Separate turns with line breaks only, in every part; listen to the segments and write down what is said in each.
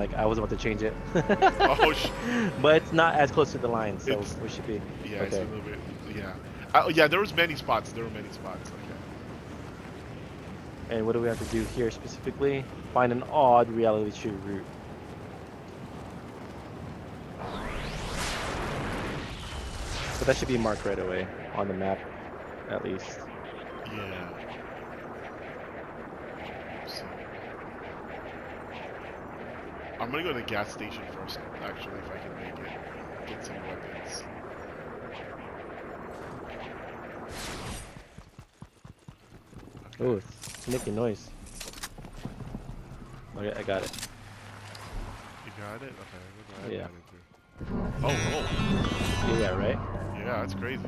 Like I was about to change it,
oh,
but it's not as close to the line, so
It's-
we should be.
yeah, it's a little bit. Yeah. Uh, yeah, there was many spots. There were many spots. Okay.
And what do we have to do here specifically? Find an odd reality shoot route. But that should be marked right away on the map, at least.
Yeah. So, I'm gonna go to the gas station first, actually, if I can make it. Get some weapons.
Oh, it's making noise. Okay, I got it.
You got it? Okay, what do I
Yeah.
gotta do? Oh,
Yeah, right?
oh, yeah, that's crazy.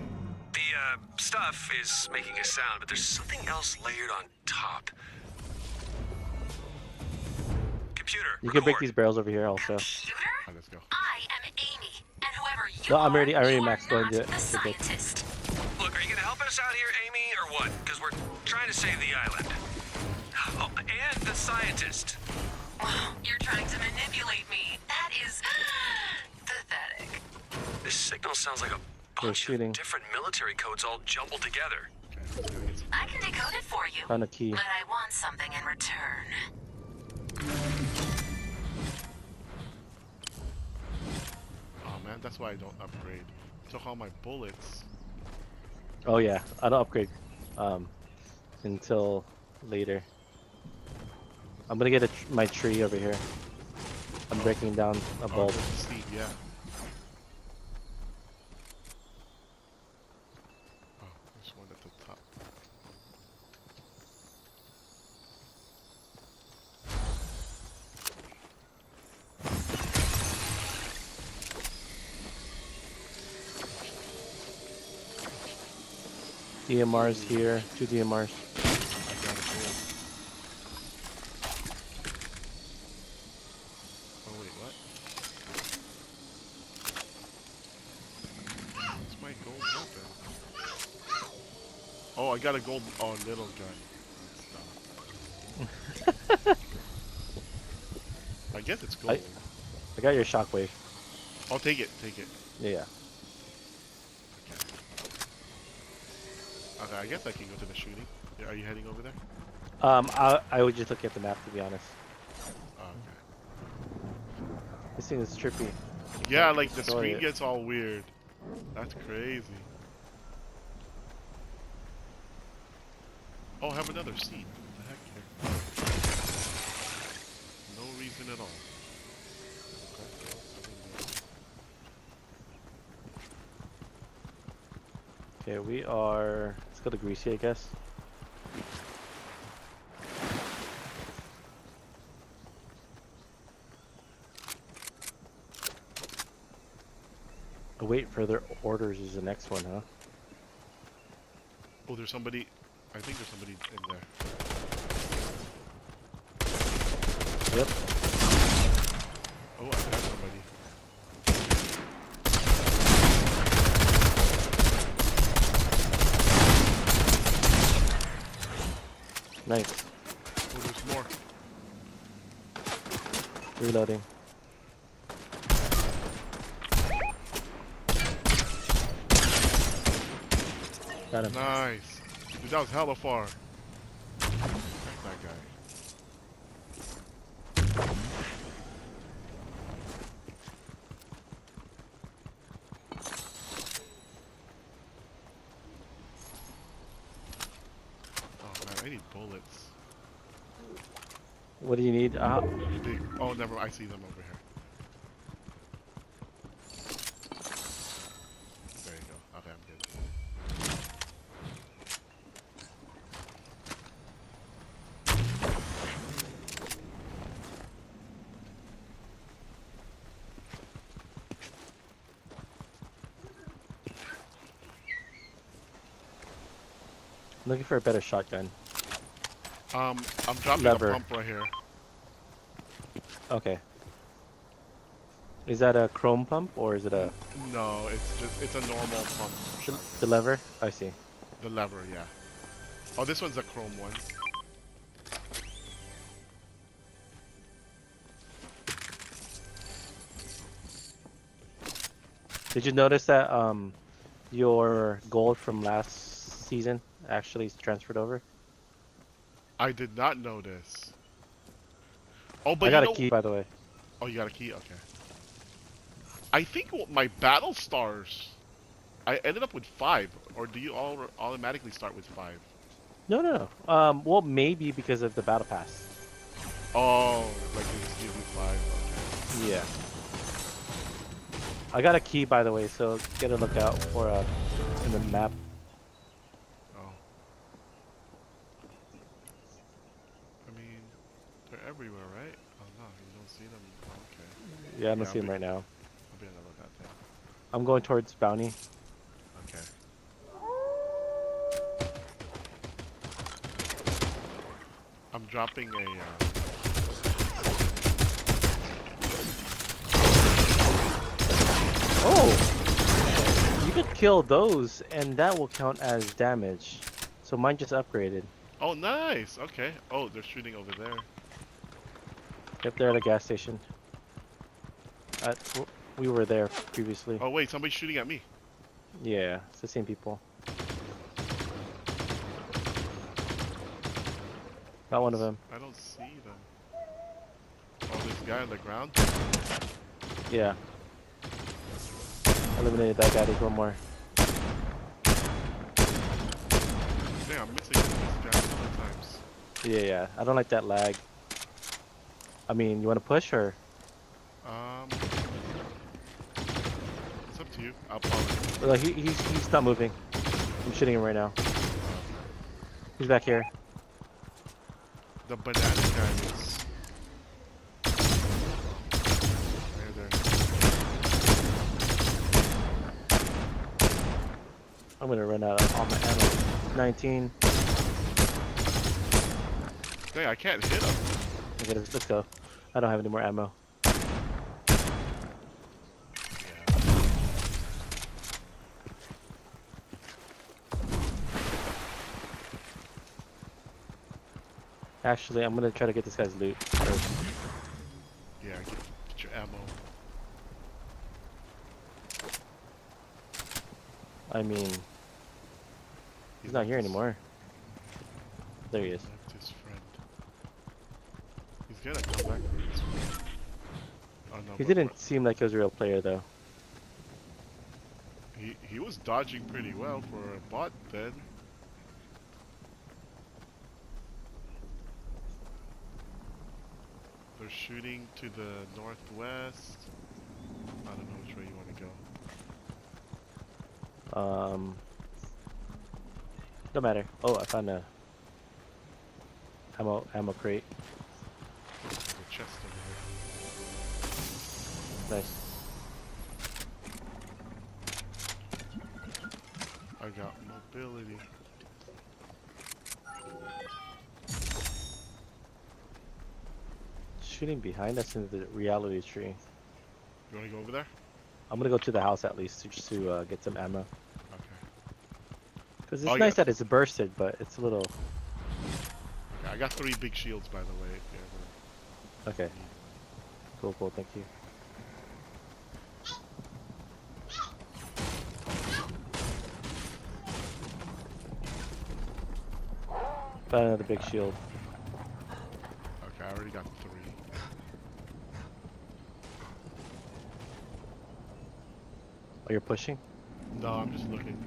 The uh, stuff is making a sound, but there's something else layered on top. Computer.
You can break these barrels over here also.
Computer?
Alright, let's go.
I am Amy, and whoever you
No, I'm
are,
already- I already
you
maxed going
not
to it.
the
It's okay.
scientist.
Look, are you gonna help us out here, Amy, or what? Because we're trying to save the island. Oh, and the scientist.
You're trying to manipulate me. That is pathetic.
This signal sounds like a bunch
shooting.
of different military codes all jumbled together.
Okay, let's go get some-
I can decode it for you,
Found a key.
but I want something in return.
Man, that's why I don't upgrade. Took all my bullets.
Oh yeah, I don't upgrade um, until later. I'm gonna get a tr my tree over here. I'm breaking down a
Oh,
bulb.
the yeah. Oh, there's one at the top.
DMRs here, two DMRs.
I got a gold. Oh wait, what? What's my gold weapon? Oh, I got a gold. Oh, little gun. I guess it's gold.
I got your shockwave.
I'll take it. Take it.
Yeah.
Okay, I guess I can go to the shooting. Are you heading over there?
Um, I I would just look at the map to be honest.
Oh, okay.
This thing is trippy.
Yeah, like the screen
it.
gets all weird. That's crazy. Oh, I have another seat. What the heck here? No reason at all. Okay,
we are. Let's go to Greasy, I guess. Oh, Await further orders is the next one, huh?
Oh, there's somebody. I think there's somebody in there.
Yep.
Oh, I got somebody.
Nice.
Oh, there's more.
Reloading. Got him.
Nice. Dude, that was hella far. Heck, that guy. Oh man, I need bullets.
What do you need? Uh.
Oh, never. I see them over here. There you go. Okay, I'm good.
looking for a better shotgun.
Um, I'm dropping
Lever.
a pump right here.
Okay. Is that a chrome pump or is it a?
No, it's just it's a normal pump.
The, the lever? I see.
The lever, yeah. Oh, this one's a chrome one.
Did you notice that um, your gold from last season actually transferred over?
I did not know this. Oh, but
I got
you
a key, by the way.
Oh, you got a key? Okay. I think my battle stars. I ended up with five, or do you all automatically start with five?
No, no, no. Um, well, maybe because of the battle pass.
Oh, like they just give you five. Okay.
Yeah. I got a key, by the way, so get a look out for uh, in the map.
Oh. I mean, they're everywhere, right? Oh no, you don't see them. Oh, okay.
Yeah, I don't
Yeah,
see them right now.
I'll be on the lookout then.
I'm going towards Bounty.
Okay. I'm dropping a. Uh,
Oh! You could kill those, and that will count as damage. So mine just upgraded.
oh, nice. Okay. Oh, they're shooting over there.
Yep, they're at a gas station. Uh, we were there previously.
Oh wait, somebody's shooting at me.
Yeah, it's the same people. Got one of them.
I don't see them. Oh, this guy on the ground.
Yeah. Eliminated that guy. There's one more.
Dang, I'm missing this guy a couple times.
Yeah, yeah. I don't like that lag. I mean, you want to push or?
Um, it's up to you. I'll follow.
Like he, he's he's not moving. I'm shooting him right now. He's back here.
The banana guy is. Right there.
I'm gonna run out of all my ammo. 19.
Dang, I can't hit him.
Okay, let's, let's go. I don't have any more ammo. Actually, I'm gonna try to get this guy's loot first.
Yeah, get, get your ammo.
I mean, he's not here anymore. There he is.
Left his friend. He's gonna come back for this one. Oh no.
He didn't seem like he was a real player though.
He he was dodging pretty well for a bot then. They're shooting to the northwest. I don't know which way you want to go.
Um, don't matter. Oh, I found a ammo ammo crate. Nice.
I got mobility.
Shooting behind us in the reality tree.
You want to go over there?
I'm gonna go to the house at least to, just to uh, get some ammo.
Okay.
Cause it's
Oh,
nice
yeah.
that it's bursted, but it's a little
okay. I got three big shields by the way. If you ever
okay. Cool, cool. Thank you. Found another big shield.
Okay, I already got three.
Oh, you're pushing?
No, I'm just looking.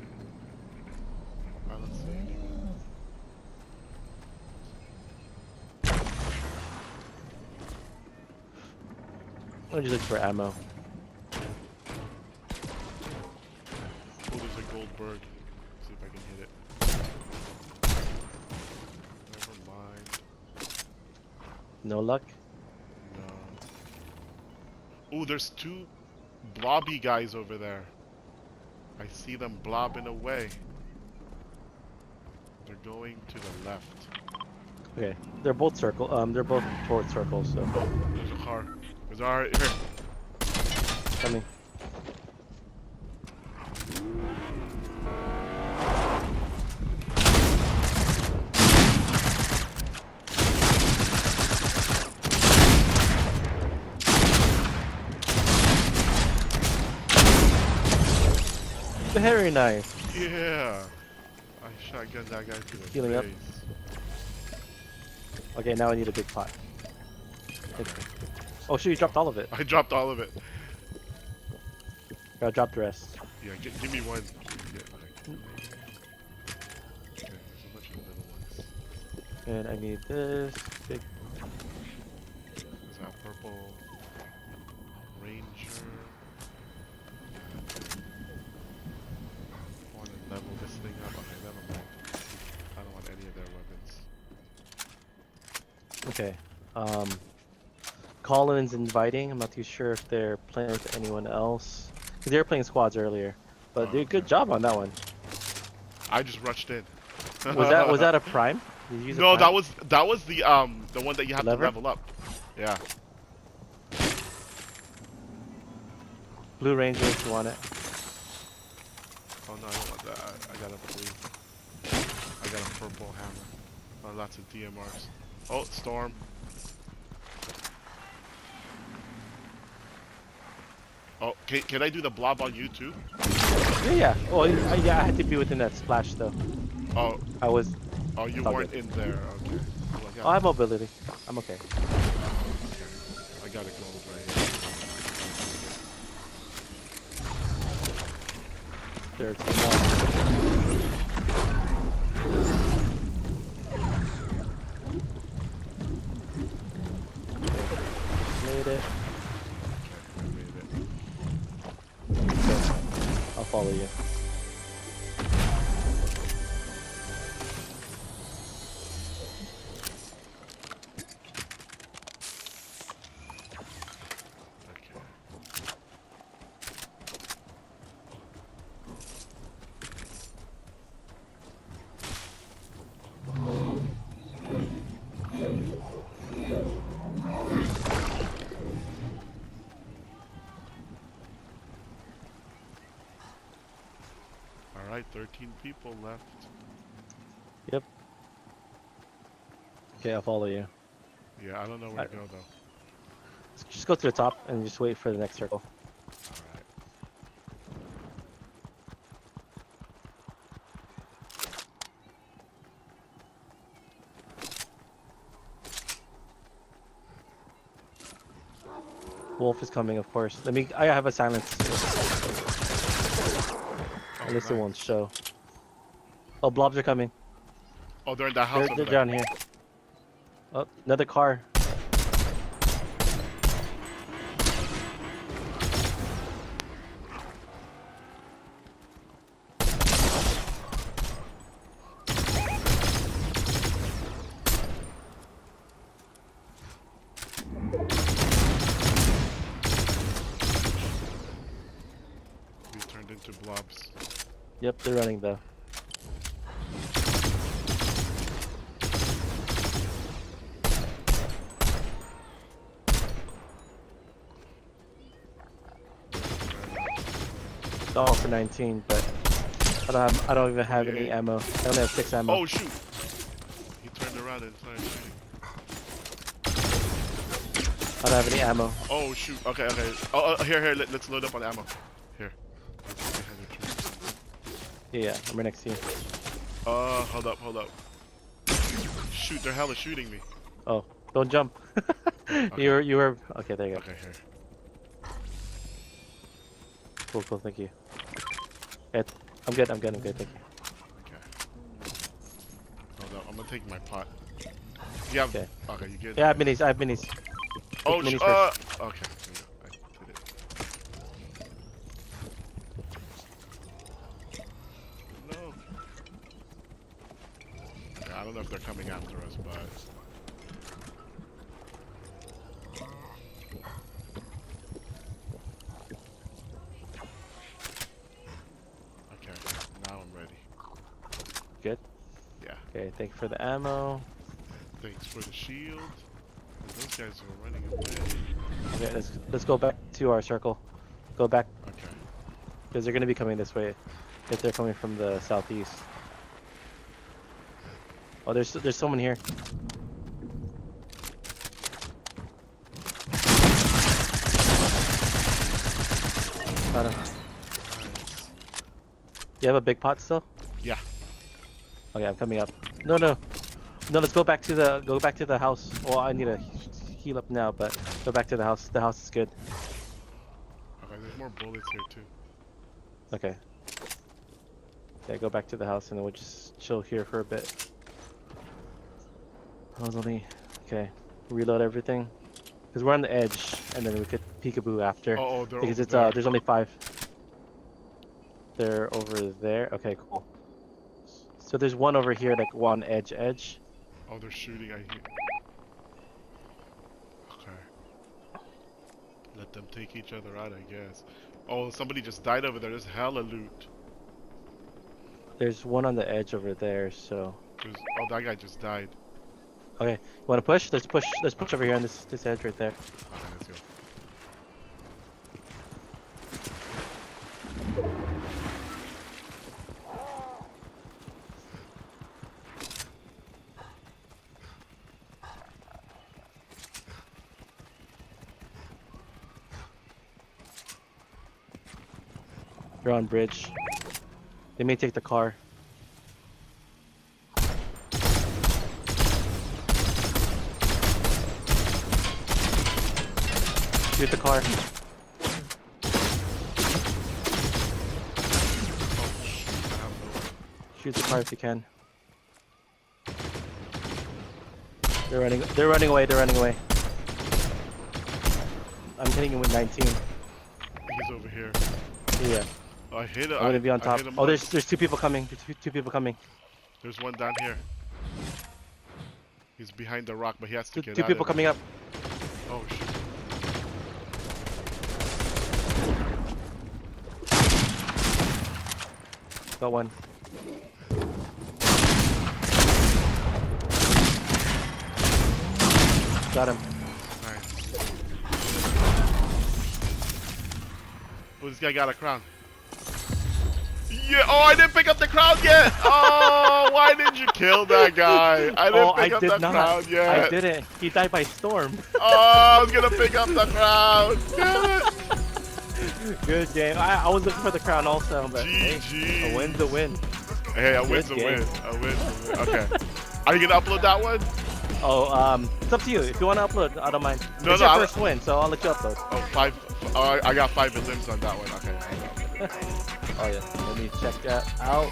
I don't see anyone.
I'm just looking for ammo.
Oh, there's a gold bird. See if I can hit it. Never mind.
No luck?
No. Ooh, there's two blobby guys over there. I see them blobbing away. They're going to the left.
Okay. They're both circle. Um, they're both towards circles. So
There's a car. There's a car here.
coming. Very nice.
Yeah. I shotgun that guy to the
Healing up.
face.
Okay, now I need a big pot. Oh shoot, you dropped all of it.
I dropped all of it.
I dropped the rest.
Yeah, gi- give me one. Yeah, okay. Okay, there's a bunch of little ones.
And I need this big.
Is that purple? Level this thing up. Okay, never mind. I don't want any of their weapons.
Okay. Um, Colin's inviting. I'm not too sure if they're playing with anyone else. Cause they were playing squads earlier, but
Oh,
they did a good
okay.
job on that one.
I just rushed in.
Was that was that a prime? Did you use a
No, that was that was the um the one that you have
Lever?
to level up. Yeah.
Blue Ranger if you want it.
Oh no, I don't want that. I, I got a blue. I got a purple hammer. Oh, lots of DMRs. Oh, storm. Oh, can, can I do the blob on you too?
Yeah, yeah. Oh, I, yeah. I had to be within that splash though.
Oh,
I was.
oh, you weren't in there. Okay. Well, I,
Oh, I have mobility. I'm okay.
I got a gold right here.
There's some more. Made it.
Made it.
I'll follow you.
Right, 13 people left.
Yep. Okay, I'll follow you.
Yeah, I don't know where
I-
to go though.
Just go to the top and just wait for the next circle.
All right.
Wolf is coming, of course. Let me. I have a silence. Least it
nice.
won't show. Oh, blobs are coming.
Oh, they're in that house
They're, they're down here. Oh, another car.
We turned into blobs.
Yep, they're running though. It's all for 19, but I don't have. I don't even have any ammo. I only have six ammo.
Oh shoot! He turned around and started shooting.
I don't have any ammo.
Oh shoot! Okay, okay. Oh, oh here, here. Let, us load up on ammo. Here. Let's behind the tree.
Yeah, I'm right next to you.
Uh, hold up, hold up. Shoot! They're hella shooting me.
Oh, don't jump. you were. You were. Okay, there you go.
Okay, here.
Cool, cool. Thank you. Yeah, I'm good. I'm good. I'm good. Thank you.
Okay. Hold up. I'm gonna take my pot. Yeah.
Okay.
Okay, you good?
Yeah, I have minis. I have minis.
Oh,
minis
uh, okay. Okay, I don't know if they're coming after us, but. Okay, now I'm ready.
Good.
Yeah.
Okay. Thank you for the ammo.
Thanks for the shield. Those guys are running away.
Okay, let's let's go back to our circle. Go back
Okay.
because they're gonna be coming this way. If they're coming from the southeast. Oh, there's there's someone here. Got him. You have a big pot still?
Yeah.
Okay, I'm coming up. No, no, no. Let's go back to the go back to the house. Well, I need to heal up now, but go back to the house. The house is good.
Okay, there's more bullets here too.
Okay. Yeah, go back to the house and then we'll just chill here for a bit. I was only okay. Reload everything because we're on the edge, and then we could peekaboo after.
Oh, oh
because it's uh, there's only five. They're over there. Okay, cool. So there's one over here, like one edge, edge.
Oh, they're shooting. I hear. Okay. Let them take each other out, I guess. Oh, somebody just died over there. There's hella loot.
There's one on the edge over there. So
There's, oh, that guy just died.
Okay, you want to push? Let's push. Let's push over here on this this edge right there.
Okay, let's go.
They're on bridge. They may take the car. Shoot the car.
Shoot. I have no-
Shoot the car if you can. They're running. They're running away. They're running away. I'm hitting him with 19.
He's over here.
Yeah,
Oh, I hit it.
I'm gonna be on top.
him
Oh, there's there's two people coming. There's two, two people coming.
There's one down here. He's behind the rock, but he has to
Two,
get
two people
it.
coming up.
Oh shoot.
Got one. Got him.
Nice. Oh, this guy got a crown. Yeah. Oh, I didn't pick up the crown yet. Oh, why did you kill that guy? I didn't
oh,
pick
I
up
did
the
not.
crown yet.
I didn't. He died by storm.
Oh, I was gonna pick up the crown.
Good game. I, I was looking for the crown also, but hey, a win's a win.
Hey, a win's a win.
game.
A win's a win. Okay. Are you gonna upload that one?
Oh, um, it's up to you. If you want to upload, I don't mind.
No,
it's
no,
your
I-
first win, so I'll let you upload.
Oh, five. Oh, I- I got five limbs on that one. Okay.
Oh yeah, let me check that out.